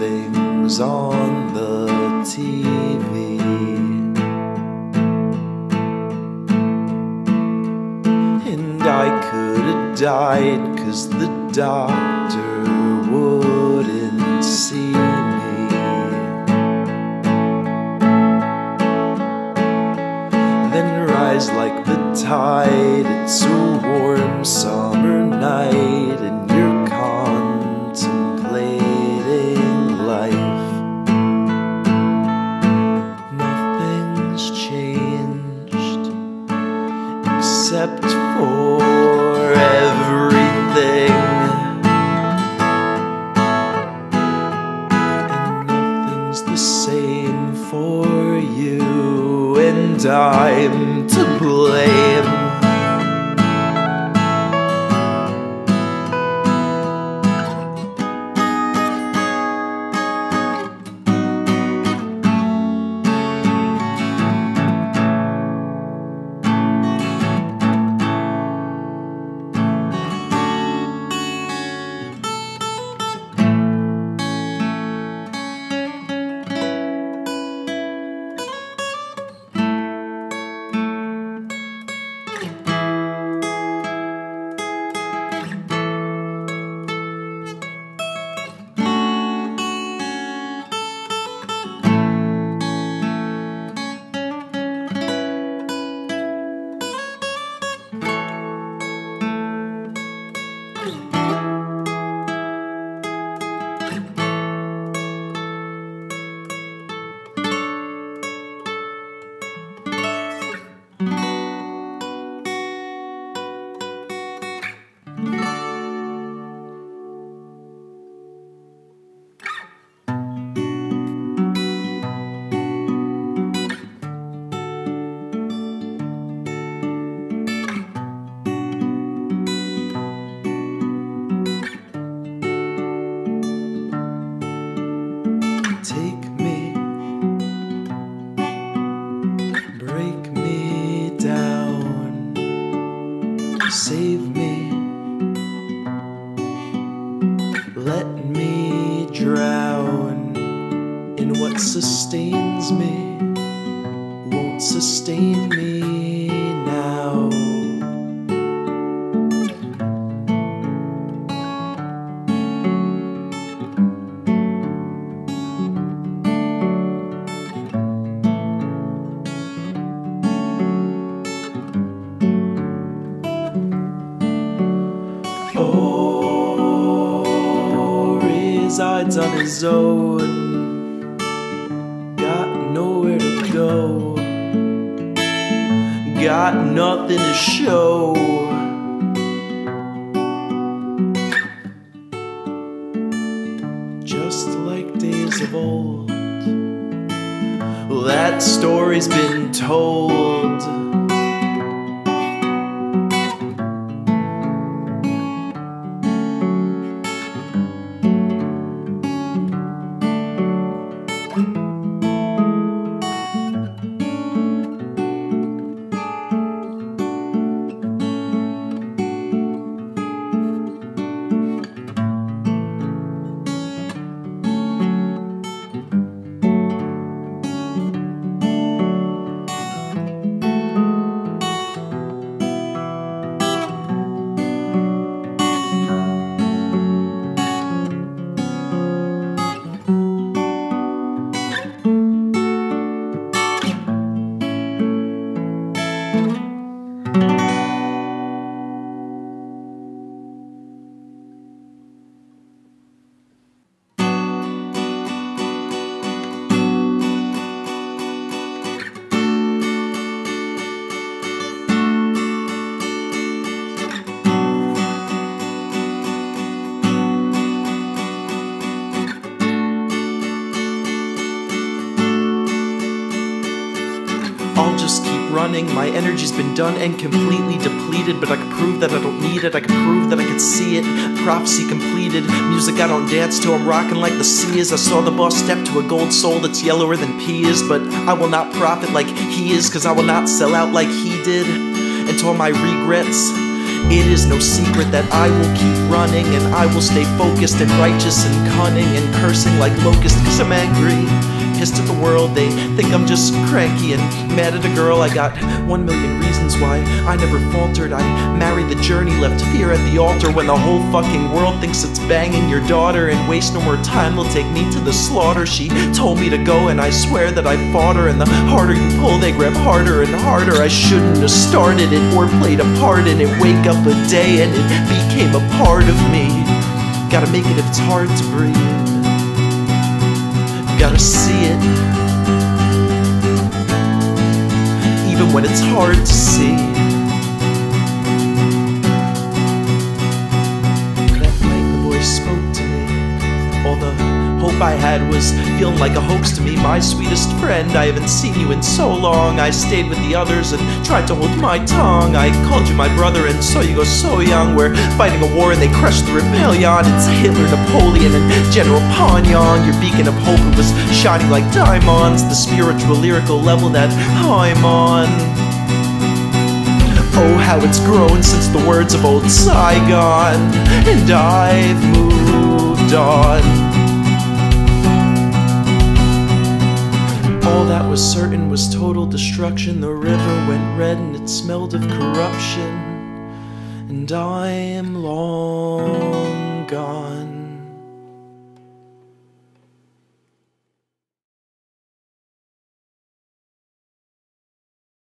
things on the TV. And I could have died cause the doctor wouldn't see me. Then rise like the tide, it's a warm summer night, and you're I'm to blame. Sustains me, won't sustain me now. Oh, resides on his own, go, got nothing to show. Just like days of old, that story's been told. Running. My energy's been done and completely depleted, but I can prove that I don't need it. I can prove that I can see it. Prophecy completed. Music I don't dance to. I'm rocking like the sea is. I saw the boss step to a gold soul that's yellower than pee is, but I will not profit like he is, cause I will not sell out like he did. And to all my regrets, it is no secret that I will keep running and I will stay focused and righteous and cunning and cursing like locusts cause I'm angry pissed at the world. They think I'm just cranky and mad at a girl. I got one million reasons why I never faltered. I married the journey, left fear at the altar when the whole fucking world thinks it's banging your daughter and waste no more time. They'll take me to the slaughter. She told me to go, and I swear that I fought her. And the harder you pull, they grab harder and harder. I shouldn't have started it or played a part in it. Wake up a day and it became a part of me. Gotta make it if it's hard to breathe gotta see it. Even when it's hard to see. Had was feeling like a hoax to me. My sweetest friend, I haven't seen you in so long. I stayed with the others and tried to hold my tongue. I called you my brother and saw you go so young. We're fighting a war and they crushed the rebellion. It's Hitler, Napoleon, and General Pyongyang. Your beacon of hope it was shining like diamonds. The spiritual, lyrical level that I'm on. Oh, how it's grown since the words of old Saigon, and I've moved on. That was certain was total destruction. The river went red and it smelled of corruption. And I am long gone.